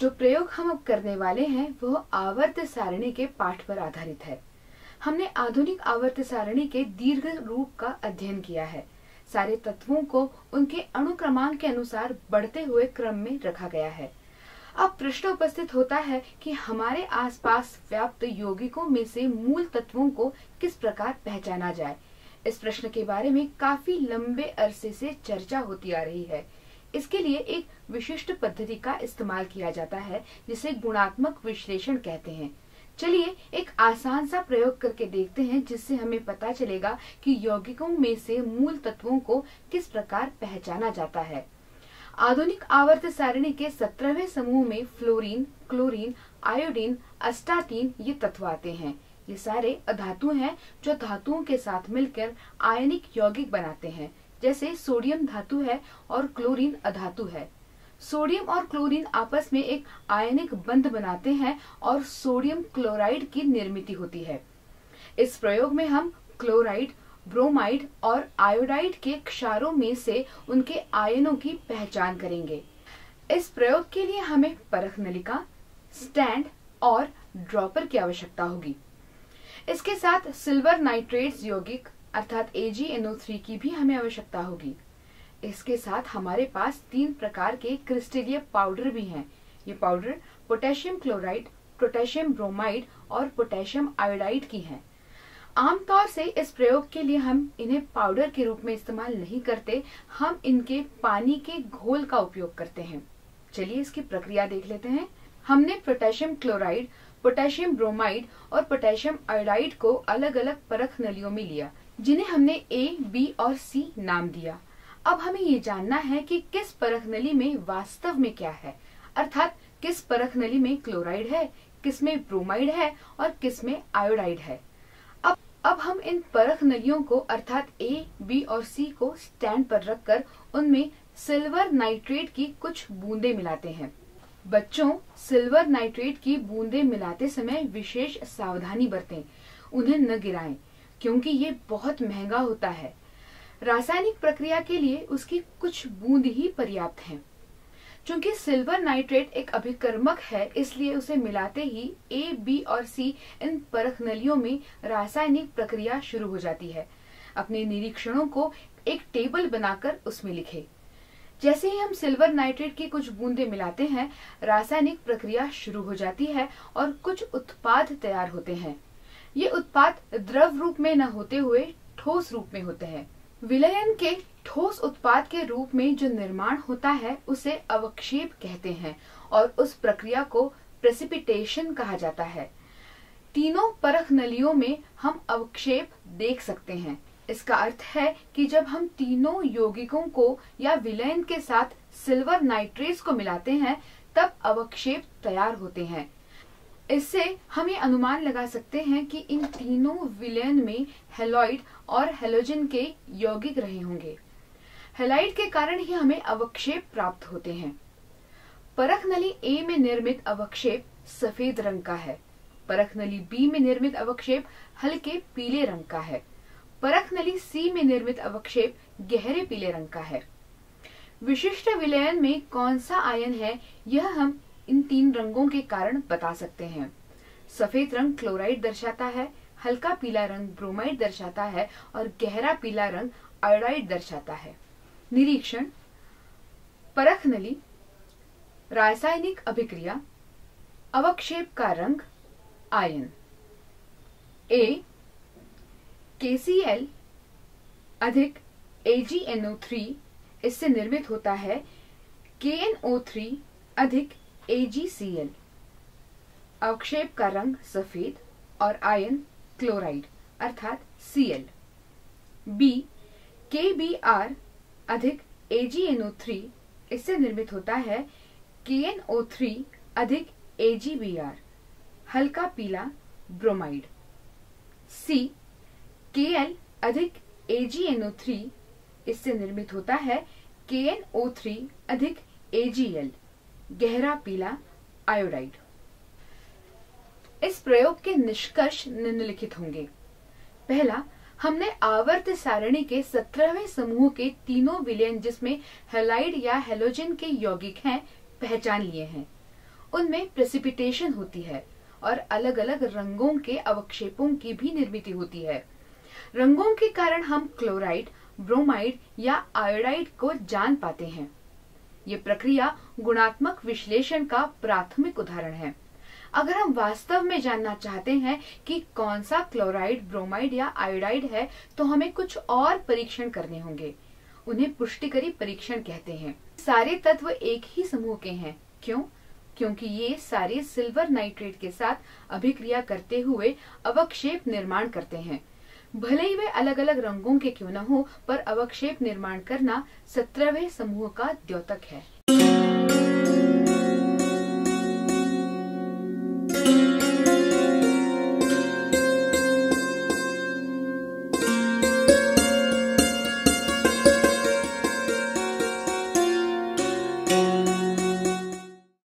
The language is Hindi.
जो प्रयोग हम अब करने वाले हैं, वह आवर्त सारणी के पाठ पर आधारित है। हमने आधुनिक आवर्त सारणी के दीर्घ रूप का अध्ययन किया है। सारे तत्वों को उनके अनुक्रमांक के अनुसार बढ़ते हुए क्रम में रखा गया है। अब प्रश्न उपस्थित होता है कि हमारे आसपास व्याप्त यौगिकों में से मूल तत्वों को किस प्रकार पहचाना जाए। इस प्रश्न के बारे में काफ़ी लंबे अरसे से चर्चा होती आ रही है। इसके लिए एक विशिष्ट पद्धति का इस्तेमाल किया जाता है, जिसे गुणात्मक विश्लेषण कहते हैं। चलिए एक आसान सा प्रयोग करके देखते हैं, जिससे हमें पता चलेगा कि यौगिकों में से मूल तत्वों को किस प्रकार पहचाना जाता है। आधुनिक आवर्त सारिणी के सत्रहवें समूह में फ्लोरीन, क्लोरीन, आयोडीन अस्टाटीन ये तत्व आते हैं। ये सारे अधातु हैं, जो धातुओं के साथ मिलकर आयनिक यौगिक बनाते हैं। जैसे सोडियम धातु है और क्लोरीन अधातु है। सोडियम और क्लोरीन आपस में एक आयनिक बंध बनाते हैं और सोडियम क्लोराइड की निर्मित होती है। इस प्रयोग में हम क्लोराइड, ब्रोमाइड और आयोडाइड के क्षारों में से उनके आयनों की पहचान करेंगे। इस प्रयोग के लिए हमें परख नलिका, स्टैंड और ड्रॉपर की आवश्यकता होगी। इसके साथ सिल्वर नाइट्रेट यौगिक अर्थात AgNO3 की भी हमें आवश्यकता होगी। इसके साथ हमारे पास तीन प्रकार के क्रिस्टलीय पाउडर भी हैं। ये powder potassium chloride potassium bromide और पोटेशियम आयोडाइड की हैं। आमतौर से इस प्रयोग के लिए हम इन्हें पाउडर के रूप में इस्तेमाल नहीं करते, हम इनके पानी के घोल का उपयोग करते हैं। चलिए इसकी प्रक्रिया देख लेते हैं। हमने पोटेशियम क्लोराइड पोटेशियम ब्रोमाइड और पोटेशियम आयोडाइड को अलग अलग परख नलियों में लिया। जिन्हें हमने ए बी और सी नाम दिया। अब हमें ये जानना है कि किस परख नली में वास्तव में क्या है। अर्थात किस परख नली में क्लोराइड है, किसमें ब्रोमाइड है और किसमें आयोडाइड है। अब अब हम इन परख नलियों को, अर्थात ए बी और सी को स्टैंड पर रखकर उनमें सिल्वर नाइट्रेट की कुछ बूंदे मिलाते हैं। बच्चों, सिल्वर नाइट्रेट की बूंदे मिलाते समय विशेष सावधानी बरतें। उन्हें न गिराएँ। क्योंकि ये बहुत महँगा होता है। रासायनिक प्रक्रिया के लिए उसकी कुछ बूंद ही पर्याप्त हैं। चूँकि सिल्वर नाइट्रेट एक अभिकर्मक है, इसलिए उसे मिलाते ही ए बी और सी इन परख नलियों में रासायनिक प्रक्रिया शुरू हो जाती है। अपने निरीक्षणों को एक टेबल बनाकर उसमें लिखे। जैसे ही हम सिल्वर नाइट्रेट की कुछ बूंदे मिलाते हैं, रासायनिक प्रक्रिया शुरू हो जाती है और कुछ उत्पाद तैयार होते हैं। ये उत्पाद द्रव रूप में न होते हुए ठोस रूप में होते हैं। विलयन के ठोस उत्पाद के रूप में जो निर्माण होता है, उसे अवक्षेप कहते हैं और उस प्रक्रिया को प्रेसिपिटेशन कहा जाता है। तीनों परख नलियों में हम अवक्षेप देख सकते हैं। इसका अर्थ है कि जब हम तीनों यौगिकों को या विलयन के साथ सिल्वर नाइट्रेट्स को मिलाते हैं, तब अवक्षेप तैयार होते हैं। इससे हम ये अनुमान लगा सकते हैं कि इन तीनों विलयन में हेलोइड और हेलोजन के यौगिक रहे होंगे। हेलाइड के कारण ही हमें अवक्षेप प्राप्त होते हैं। परख नली ए में निर्मित अवक्षेप सफ़ेद रंग का है। परख नली बी में निर्मित अवक्षेप हल्के पीले रंग का है। परख नली सी में निर्मित अवक्षेप गहरे पीले रंग का है। विशिष्ट विलयन में कौन सा आयन है, यह हम इन तीन रंगों के कारण बता सकते हैं। सफ़ेद रंग क्लोराइड दर्शाता है, हल्का पीला रंग ब्रोमाइड दर्शाता है और गहरा पीला रंग आयोडाइड दर्शाता है। निरीक्षण। परख नली रासायनिक अभिक्रिया। अवक्षेप का रंग आयन ए KCl अधिक AgNO3 इससे निर्मित होता है KNO3 अधिक AgCl अवक्षेप का रंग सफ़ेद और आयन क्लोराइड, अर्थात Cl. B KBr अधिक AgNO3 इससे निर्मित होता है KNO3 अधिक AgBr हल्का पीला ब्रोमाइड। C Kl अधिक AgNO3 इससे निर्मित होता है KNO3 अधिक AgL गहरा पीला आयोडाइड इस प्रयोग के निष्कर्ष निम्नलिखित होंगे। पहला, हमने आवर्त सारणी के सत्रहवें समूह के तीनों विलयन जिसमें हेलाइड या हेलोजन के यौगिक हैं, पहचान लिए हैं। उनमें प्रेसिपिटेशन होती है और अलग अलग रंगों के अवक्षेपों की भी निर्मित होती है। रंगों के कारण हम क्लोराइड ब्रोमाइड या आयोडाइड को जान पाते हैं। ये प्रक्रिया गुणात्मक विश्लेषण का प्राथमिक उदाहरण है। अगर हम वास्तव में जानना चाहते हैं कि कौन सा क्लोराइड, ब्रोमाइड या आयोडाइड है तो हमें कुछ और परीक्षण करने होंगे। उन्हें पुष्टिकरी परीक्षण कहते हैं। सारे तत्व एक ही समूह के हैं। क्यों? क्योंकि ये सारे सिल्वर नाइट्रेट के साथ अभिक्रिया करते हुए अवक्षेप निर्माण करते हैं। भले ही वे अलग अलग रंगों के क्यों न हो, पर अवक्षेप निर्माण करना सत्रहवें समूह का द्योतक है।